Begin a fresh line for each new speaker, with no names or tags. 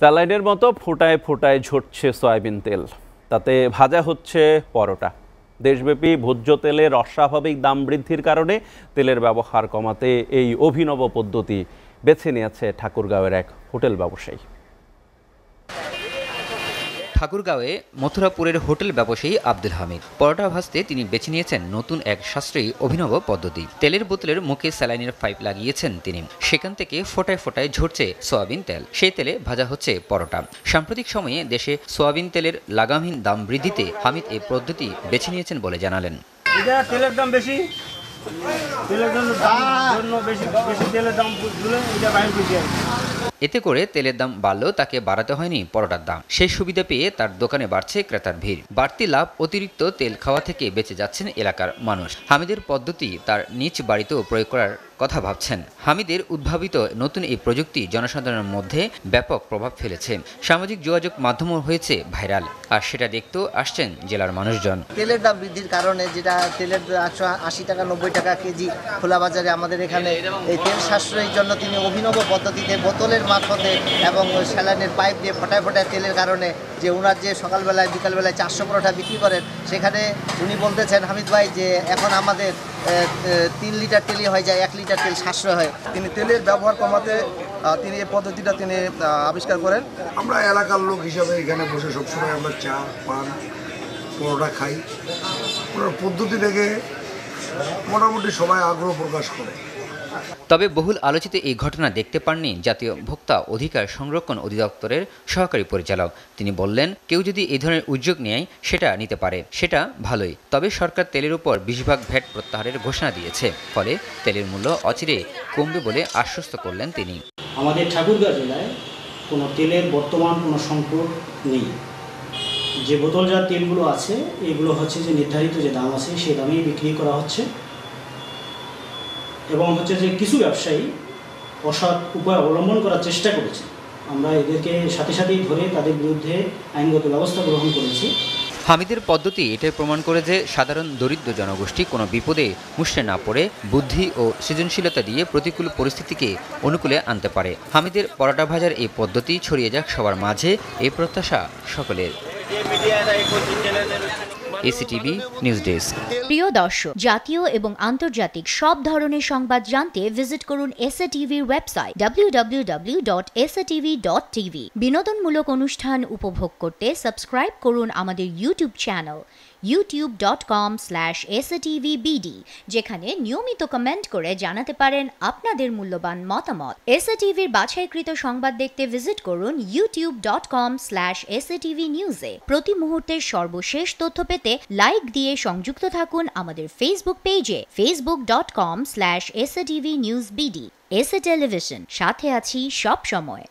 স্যালাইনের মতো ফোটায় ফোটায় ঝরছে সয়াবিন তেল। তাতে ভাজা হচ্ছে পরোটা। দেশব্যাপী ভোজ্য তেলের অস্বাভাবিক দাম বৃদ্ধির কারণে তেলের ব্যবহার কমাতে এই অভিনব পদ্ধতি বেছে নিয়েছে ঠাকুরগাঁওয়ের এক হোটেল ব্যবসায়ী।
ঠাকুরগাঁওয়ে মথুরাপুরের হোটেল ব্যবসায়ী আব্দুল হামিদ। পরোটা ভাজতে তিনি বেছে নিয়েছেন নতুন এক সাশ্রয়ী অভিনব পদ্ধতি। তেলের বোতলের মুখে স্যালাইনের পাইপ লাগিয়েছেন তিনি। সেখান থেকে ফোটায় ফোটায় ঝরছে সোয়াবিন তেল। সেই তেলে ভাজা হচ্ছে পরোটা। সাম্প্রতিক সময়ে দেশে সোয়াবিন তেলের লাগামহীন দাম বৃদ্ধিতে হামিদ এই পদ্ধতি বেছে নিয়েছেন বলে জানালেন।
তেলের দাম বেশি। তেলের জন্য বেশি বেশি তেলের দাম এটা বাইরে।
এতে করে তেলের দাম বাড়লেও তাকে বাড়াতে হয়নি পরোটার দাম। সেই সুবিধা পেয়ে তার দোকানে বাড়ছে ক্রেতার ভিড়। বাড়তি লাভ অতিরিক্ত তেল খাওয়া থেকে বেঁচে যাচ্ছেন এলাকার মানুষ। হামিদের পদ্ধতি তার নিজ বাড়িতেও প্রয়োগ করার কথা ভাবছেন। হামিদের উদ্ভাবিত নতুন এই প্রযুক্তি জনসাধারণের মধ্যে ব্যাপক প্রভাব ফেলেছে। সামাজিক যোগাযোগ মাধ্যমও হয়েছে ভাইরাল। আর সেটা দেখতেও আসছেন জেলার মানুষজন।
তেলের দাম বৃদ্ধির কারণে যেটা তেলের একশো আশি টাকা, নব্বই টাকা কেজি খোলা বাজারে আমাদের এখানে এই তেল সাশ্রয়ের জন্য তিনি অভিনব পদ্ধতিতে বোতলের মারফতে এবং স্যালাইনের পাইপ দিয়ে ফটায় ফটায় তেলের কারণে যে ওনার যে সকালবেলায় বিকালবেলায় চারশো পরোটা বিক্রি করেন সেখানে উনি বলতেছেন হামিদ ভাই যে এখন আমাদের তিন লিটার তেলই হয়ে যায় এক লিটার তেল সাশ্রয় হয়।
তিনি তেলের ব্যবহার কমাতে তিনি এই পদ্ধতিটা তিনি আবিষ্কার করেন।
আমরা এলাকার লোক হিসাবে এখানে বসে সবসময় আমরা চা পান পরোটা খাই। ওনার পদ্ধতি দেখে মোটামুটি সবাই আগ্রহ প্রকাশ করে।
তবে বহুল আলোচিত এই ঘটনা দেখতে পাননি জাতীয় ভোক্তা অধিকার সংরক্ষণ অধিদপ্তরের সহকারী পরিচালক। তিনি বললেন, কেউ যদি এই ধরনের উদ্যোগ নেয়, সেটা নিতে পারে। সেটা ভালোই, তবে সরকার তেলের উপর বিশ ভাগ ভ্যাট প্রত্যাহারের ঘোষণা দিয়েছে। ফলে তেলের মূল্য অচিরে কমবে বলে আশ্বস্ত করলেন তিনি।
আমাদের ঠাকুরগাঁও জেলায় কোনো তেলের বর্তমান কোনো সংকট নেই। যে বোতলজাত তেলগুলো আছে, এগুলো হচ্ছে যে নির্ধারিত যে দাম আছে সেই দামেই বিক্রি করা হচ্ছে। এবং হচ্ছে যে কিছু ব্যবসায়ী অসৎ উপায় অবলম্বন করার চেষ্টা করেছে। আমরা এদেরকে সাথে সাথেই ধরে তাদের বিরুদ্ধে আইনগত ব্যবস্থা গ্রহণ করেছি।
হামিদের পদ্ধতি এটাই প্রমাণ করে যে সাধারণ দরিদ্র জনগোষ্ঠী কোনো বিপদে মুষড়ে না পড়ে বুদ্ধি ও সৃজনশীলতা দিয়ে প্রতিকূল পরিস্থিতিকে অনুকূলে আনতে পারে। হামিদের পরোটা ভাজার এই পদ্ধতি ছড়িয়ে যাক সবার মাঝে এই প্রত্যাশা সকলের। এসিটিভি নিউজ ডেস্ক
প্রিয় দর্শক, জাতীয় এবং আন্তর্জাতিক সব ধরনের সংবাদ জানতে ভিজিট করুন এসএ টিভির ওয়েবসাইট www.satv.tv বিনোদনমূলক অনুষ্ঠান উপভোগ করতে সাবস্ক্রাইব করুন আমাদের YouTube channel youtube.com slash satvbd যেখানে নিয়মিত কমেন্ট করে জানাতে পারেন আপনাদের মূল্যবান মতামত। এসএটিভির বাছাইকৃত সংবাদ দেখতে ভিজিট করুন youtube.com slash satv নিউজে প্রতি মুহূর্তের সর্বশেষ তথ্য পেতে লাইক দিয়ে সংযুক্ত থাকুন আমাদের ফেসবুক পেজে Facebook dot com A TV news BD S A television সাথে আছি সব সময়।